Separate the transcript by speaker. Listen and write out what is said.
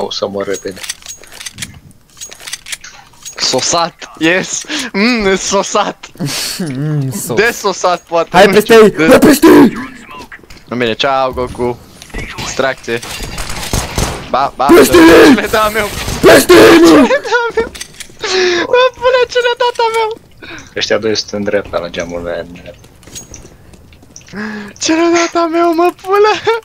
Speaker 1: O să mor repede.
Speaker 2: Sosat, yes! Mmm, sosat!
Speaker 3: Mm, so.
Speaker 2: Desosat, poate.
Speaker 3: Hai
Speaker 2: nu
Speaker 3: peste ei!
Speaker 2: de-
Speaker 3: Hai peste ei!
Speaker 2: Nu bine, ceau, Goku. Distracție. Ba, ba,
Speaker 3: Peste da. ei!
Speaker 2: ce le da meu?
Speaker 3: Peste ei, mă!
Speaker 2: Ce le da meu? Mă pune ce le dat a meu?
Speaker 1: Ăștia doi sunt în dreapta la geamul meu.
Speaker 2: Ce le dat a meu, mă, pune!